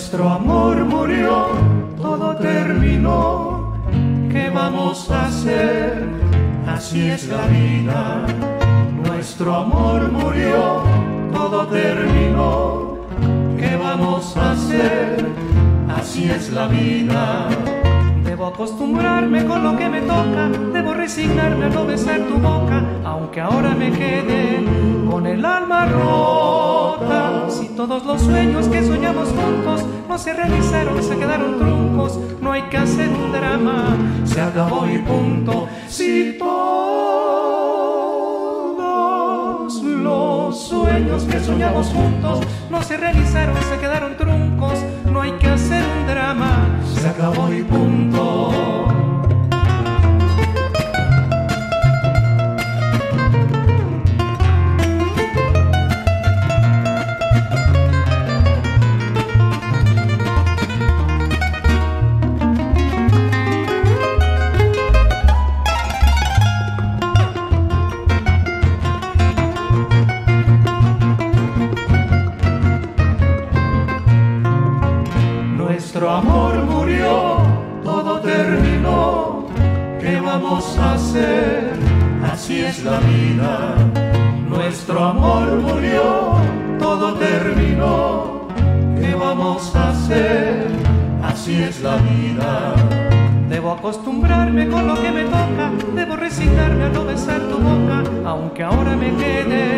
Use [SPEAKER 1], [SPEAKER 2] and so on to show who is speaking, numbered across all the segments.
[SPEAKER 1] nuestro amor murió, todo terminó. ¿Qué vamos a hacer? Así es la vida. Nuestro amor murió, todo terminó. ¿Qué vamos a hacer? Así es la vida.
[SPEAKER 2] Debo acostumbrarme con lo que me toca, debo resignarme a no besar tu boca, aunque ahora me quede con el alma rota. Si todos los sueños que soñamos juntos no se realizaron, se quedaron truncos, no hay que hacer un drama, se acabó y punto. Si todos los sueños que soñamos juntos no se realizaron, se quedaron
[SPEAKER 1] Nuestro amor murió, todo terminó. ¿Qué vamos a hacer? Así es la vida. Nuestro amor murió, todo terminó. ¿Qué vamos a hacer? Así es la vida.
[SPEAKER 2] Debo acostumbrarme con lo que me toca, debo resignarme a no besar tu boca, aunque ahora me quede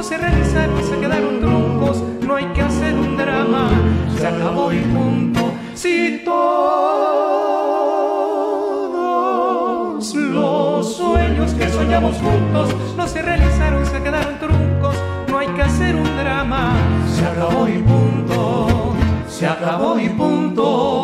[SPEAKER 2] no se realizaron, se quedaron troncos, no hay que hacer un drama, se acabó y punto. Si todos los sueños que soñamos juntos no se realizaron, se quedaron truncos, no hay que hacer un drama, se acabó y punto, se acabó y punto.